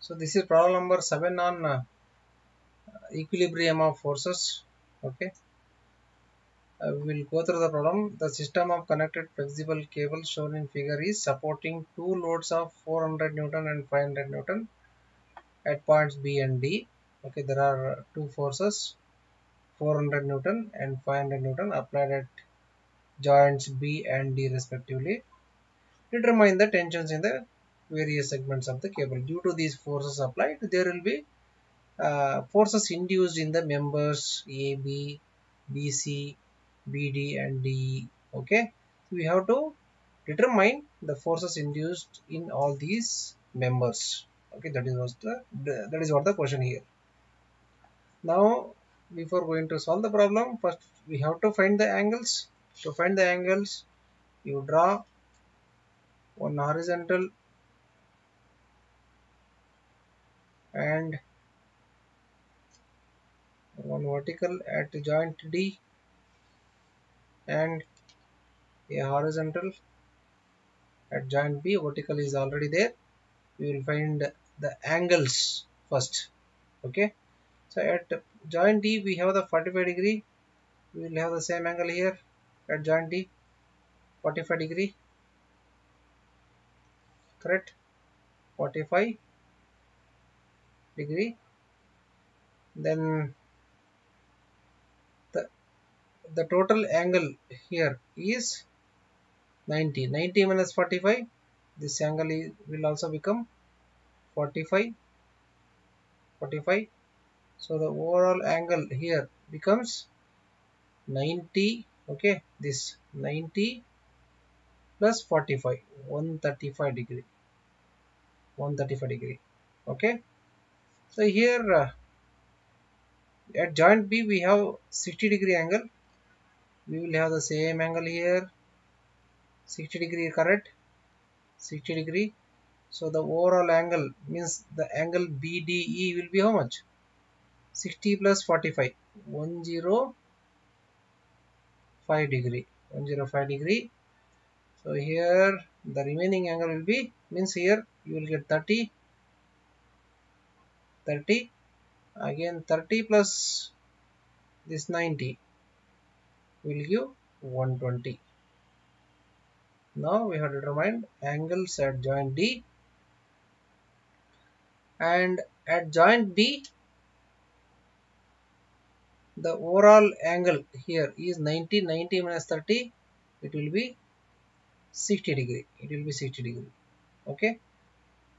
So this is problem number 7 on uh, equilibrium of forces. Okay. Uh, we will go through the problem. The system of connected flexible cable shown in figure is supporting two loads of 400 Newton and 500 Newton at points B and D. Okay, there are two forces 400 Newton and 500 Newton applied at joints B and D respectively. Determine the tensions in the various segments of the cable. Due to these forces applied, there will be uh, forces induced in the members AB, BC, BD and DE. Okay, so we have to determine the forces induced in all these members. Okay, that is what the that is what the question here. Now, before going to solve the problem, first we have to find the angles. To find the angles, you draw one horizontal and one vertical at joint D and a horizontal at joint B. Vertical is already there. We will find the angles first. Okay? So at joint D we have the 45 degree. We will have the same angle here at joint D. 45 degree. Correct? 45 degree. Then the the total angle here is 90 90 minus 45 this angle is, will also become 45 45 so the overall angle here becomes 90 okay. This 90 plus 45 135 degree. 135 degree. Okay so here uh, at joint B we have 60 degree angle. We will have the same angle here. 60 degree correct? 60 degree. So the overall angle means the angle BDE will be how much? 60 plus 45 105 degree. 105 degree. So here the remaining angle will be means here you will get 30 30 again 30 plus this 90 will give 120 now we have determined angles at joint D. And at joint B the overall angle here is 90 90 minus 30 it will be 60 degree. It will be 60 degree. Okay?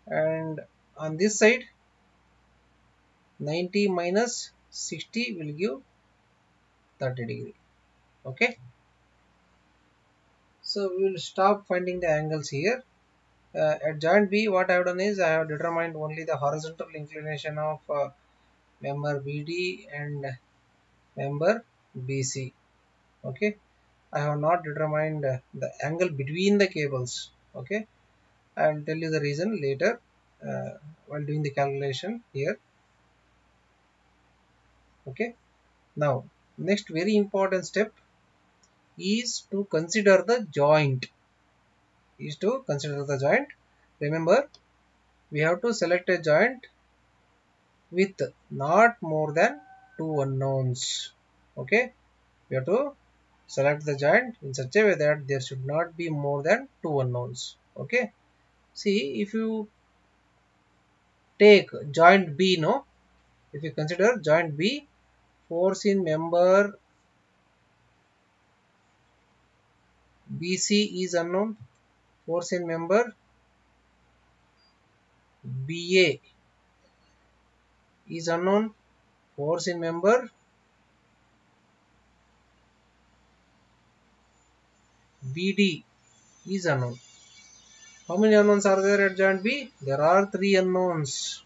And on this side 90 minus 60 will give 30 degree. Okay? So we will stop finding the angles here. Uh, at joint B what I have done is I have determined only the horizontal inclination of uh, member BD and member BC okay? I have not determined the angle between the cables. Okay? I will tell you the reason later uh, while doing the calculation here okay. Now next very important step is to consider the joint. Is to consider the joint. Remember we have to select a joint with not more than two unknowns. Okay. We have to select the joint in such a way that there should not be more than two unknowns. Okay. See if you take joint b no? If you consider joint b force in member BC is unknown. Force in member BA is unknown. Force in member BD is unknown. How many unknowns are there at joint B? There are three unknowns.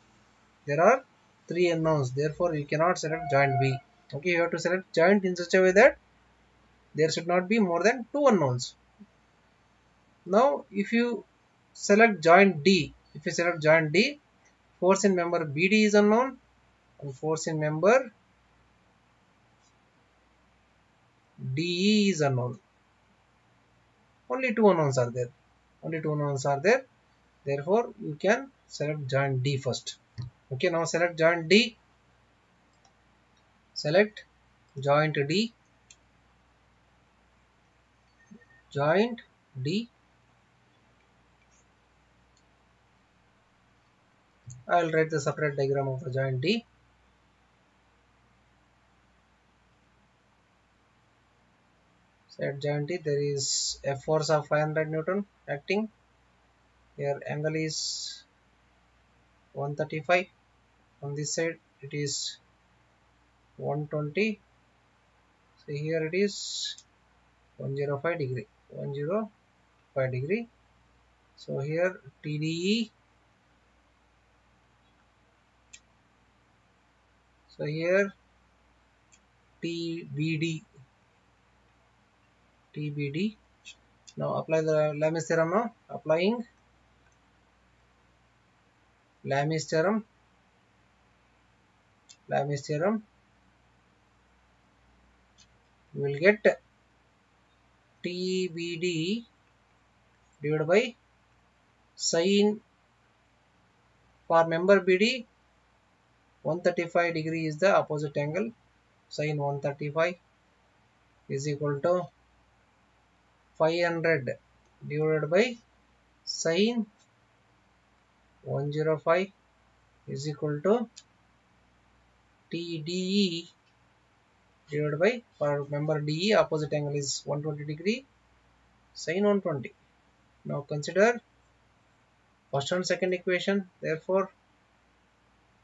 There are three unknowns. Therefore you cannot select joint B okay you have to select joint in such a way that. There should not be more than two unknowns. Now if you select joint D if you select joint D force in member BD is unknown and force in member DE is unknown. Only two unknowns are there. Only two unknowns are there. Therefore you can select joint D first. Okay now select joint D select joint D joint D. I will write the separate diagram of the joint D. At joint D there is a force of 500 Newton acting. Here angle is 135 on this side it is 120 so here it is 105 degree. 105 degree. So here TDE so here TBD TBD now apply the Lami's theorem now applying. Lami's theorem Lami's theorem we will get TBD divided by sine for member BD 135 degree is the opposite angle. Sine 135 is equal to 500 divided by sine 105 is equal to TDE divided by for member DE opposite angle is 120 degree sine 120 now consider first and second equation therefore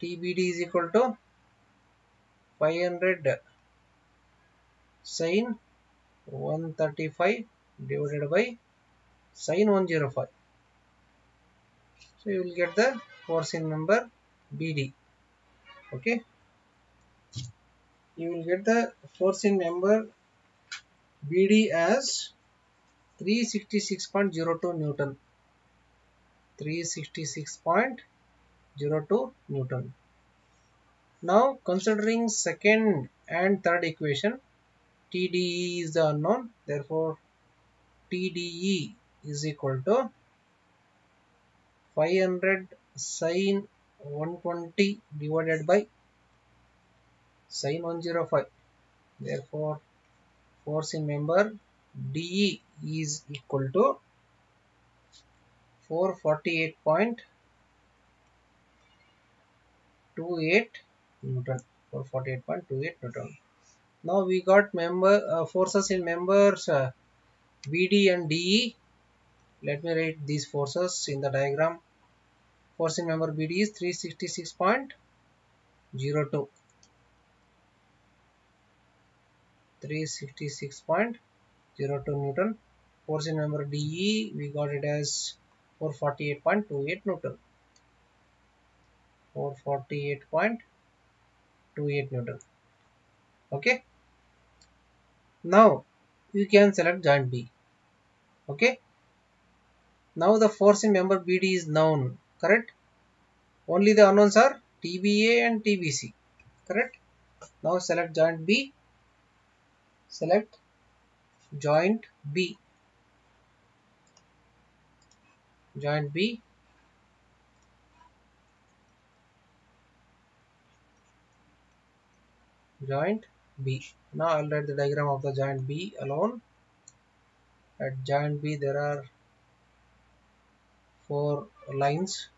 TBD is equal to 500 sine 135 divided by sine 105 so you will get the force in member BD okay you will get the force in member BD as 366.02 Newton. 366.02 Newton. Now considering second and third equation TDE is the unknown. Therefore TDE is equal to 500 sine 120 divided by sine 105 therefore force in member DE is equal to 448.28 Newton. 448.28 Newton. Now we got member uh, forces in members uh, BD and DE let me write these forces in the diagram. Force in member BD is 366.02 366.02 Newton. Force in member DE we got it as 448.28 Newton. 448.28 Newton. Okay? Now you can select joint B. Okay? Now the force in member BD is known correct? Only the unknowns are TBA and TBC correct? Now select joint B select joint B. Joint B. Joint B. Now I'll write the diagram of the joint B alone. At joint B there are four lines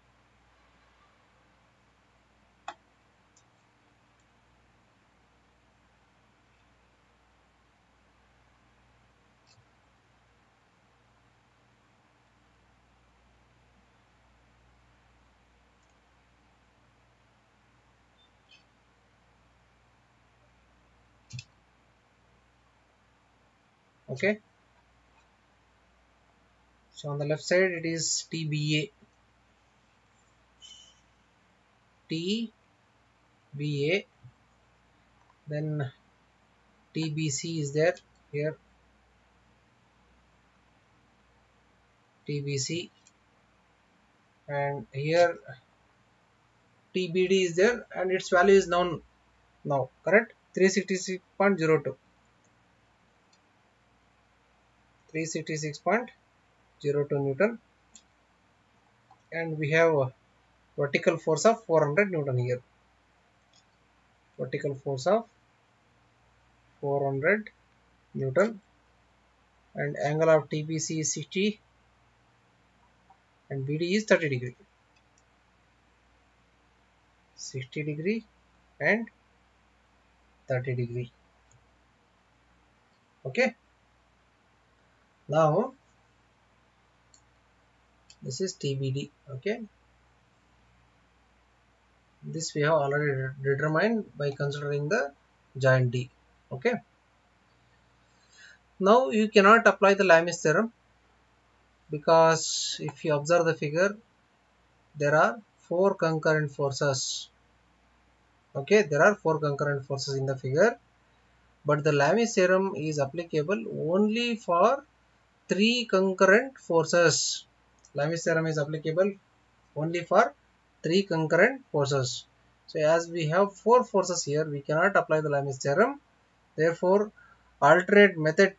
okay. So on the left side it is TBA TBA then TBC is there. Here. TBC and here TBD is there and its value is known now correct? 366.02 366.02 Newton and we have a vertical force of 400 Newton here. Vertical force of 400 Newton and angle of TBC is 60 and BD is 30 degree. 60 degree and 30 degree. Okay. Now this is TBD. Okay. This we have already determined by considering the joint D. Okay. Now you cannot apply the Lami's theorem because if you observe the figure there are four concurrent forces okay there are four concurrent forces in the figure but the Lami's theorem is applicable only for three concurrent forces. Lami's theorem is applicable only for three concurrent forces. So as we have four forces here we cannot apply the Lami's theorem. Therefore alternate method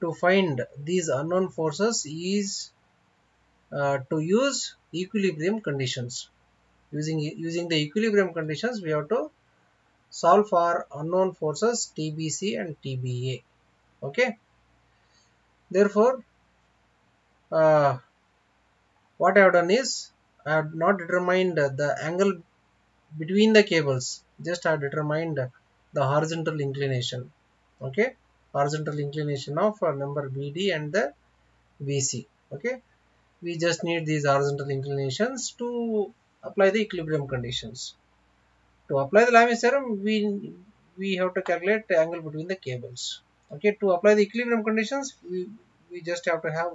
to find these unknown forces is uh, to use equilibrium conditions. Using using the equilibrium conditions we have to solve for unknown forces TBC and TBA okay therefore uh, what I have done is I have not determined the angle between the cables just I have determined the horizontal inclination okay? Horizontal inclination of uh, member BD and the BC okay? We just need these horizontal inclinations to apply the equilibrium conditions. To apply the Lami's theorem we we have to calculate the angle between the cables okay to apply the equilibrium conditions we, we just have to have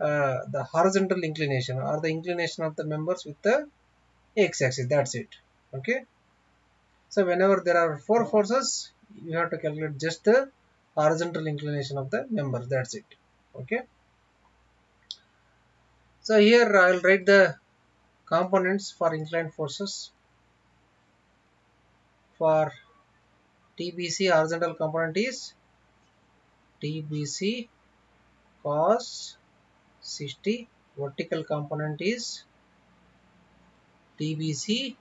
uh, the horizontal inclination or the inclination of the members with the x-axis. That's it. Okay? So whenever there are four forces you have to calculate just the horizontal inclination of the members. That's it. Okay? So here I will write the components for inclined forces. For TBC horizontal component is TBC cos 60 vertical component is TBC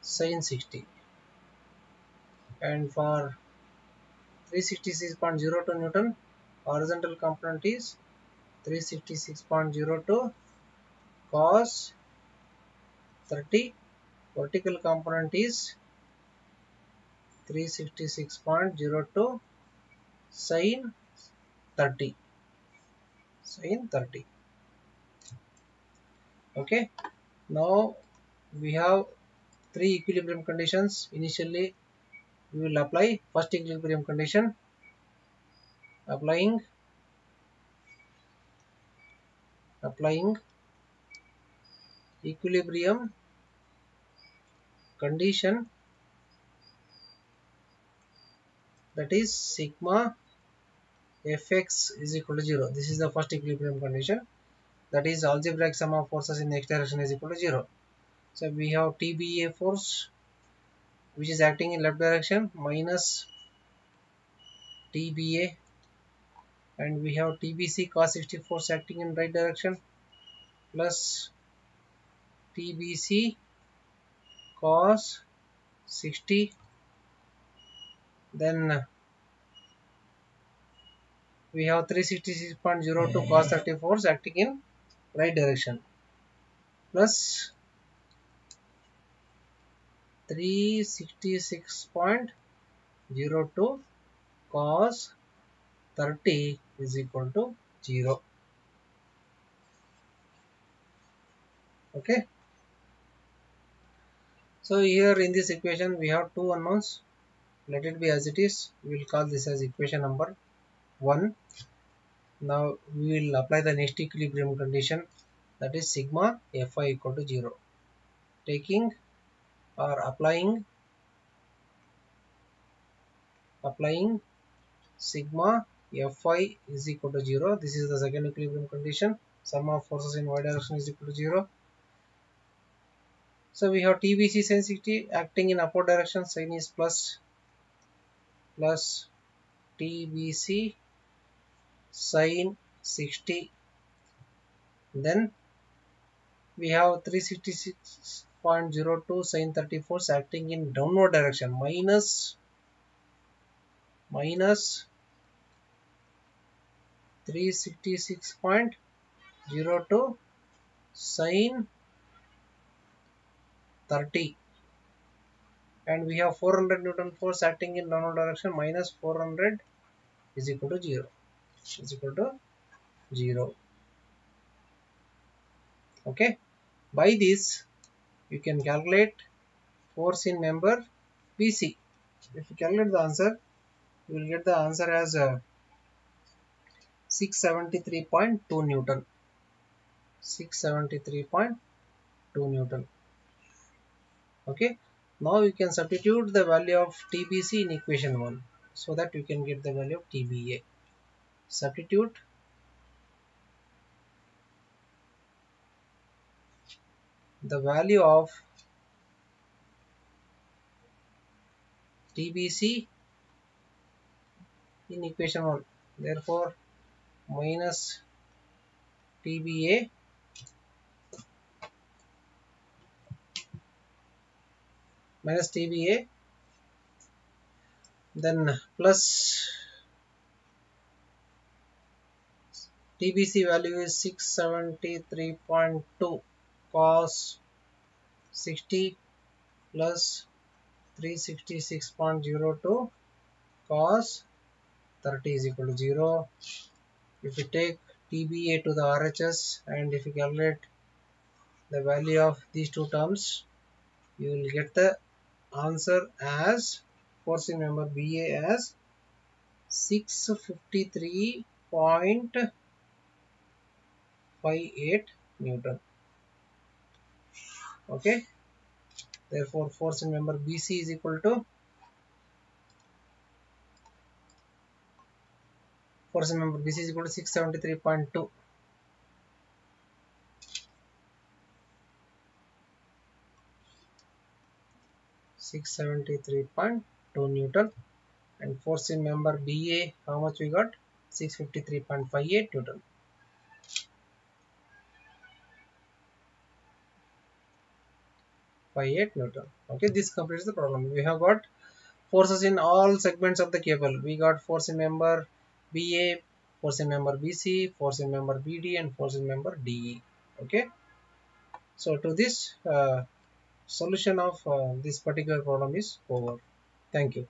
sin 60 and for 366.02 Newton horizontal component is 366.02 cos 30 vertical component is 366.02 sin 30 sin 30 okay. Now we have three equilibrium conditions. Initially we will apply first equilibrium condition. Applying. Applying equilibrium condition that is sigma fx is equal to 0 this is the first equilibrium condition. That is algebraic sum of forces in x direction is equal to 0 so we have TBA force which is acting in left direction minus TBA and we have TBC cos 60 force acting in right direction plus TBC cos 60 then we have 366.02 hmm. cos 30 force acting in right direction. Plus 366.02 cos 30 is equal to 0 okay? So here in this equation we have two unknowns let it be as it is. We will call this as equation number 1 now we will apply the next equilibrium condition that is sigma fy equal to 0 taking or applying applying sigma fy is equal to 0 this is the second equilibrium condition. Sum of forces in y direction is equal to 0 so we have TBC 60 acting in upward direction sin is plus plus TBC sine 60 then we have 366.02 sine 30 force acting in downward direction. Minus minus 366.02 sine 30 and we have 400 newton force acting in downward direction minus 400 is equal to 0 is equal to 0 okay. By this you can calculate force in member BC if you calculate the answer you will get the answer as uh, 673.2 Newton. 673.2 Newton. Okay now you can substitute the value of TBC in equation 1 so that you can get the value of TBA substitute. The value of TBC in equation 1 therefore minus TBA minus TBA then plus TBC value is 673.2 cos 60 plus 366.02 cos 30 is equal to 0 if you take TBA to the RHS and if you calculate the value of these two terms you will get the answer as forcing member BA as 653.58 Newton. Okay. Therefore force in member BC is equal to force in member BC is equal to 673.2 673.2 Newton and force in member BA how much we got 653.58 Newton 8 Newton. Okay, this completes the problem. We have got forces in all segments of the cable. We got force in member BA, force in member BC, force in member BD and force in member DE. Okay. So to this uh, solution of uh, this particular problem is over. Thank you.